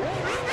Let's go.